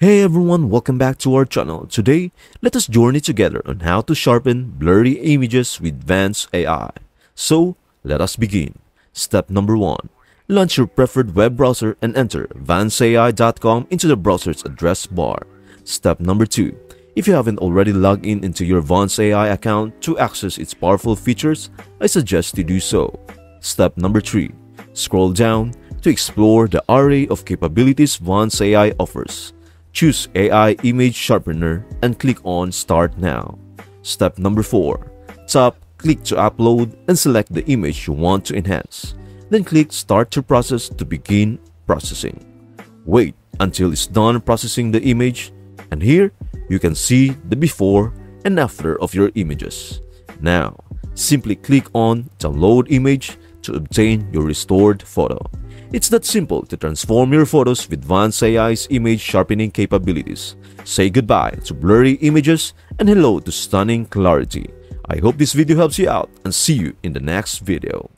Hey everyone, welcome back to our channel. Today, let us journey together on how to sharpen blurry images with Vance AI. So, let us begin. Step number 1. Launch your preferred web browser and enter vanceai.com into the browser's address bar. Step number 2. If you haven't already logged in into your Vance AI account to access its powerful features, I suggest you do so. Step number 3. Scroll down to explore the array of capabilities Vance AI offers. Choose AI Image Sharpener and click on Start Now. Step number 4. Tap Click to upload and select the image you want to enhance. Then click Start to process to begin processing. Wait until it's done processing the image and here you can see the before and after of your images. Now, simply click on Download Image to obtain your restored photo. It's that simple to transform your photos with Vance AI's image sharpening capabilities. Say goodbye to blurry images and hello to stunning clarity. I hope this video helps you out and see you in the next video.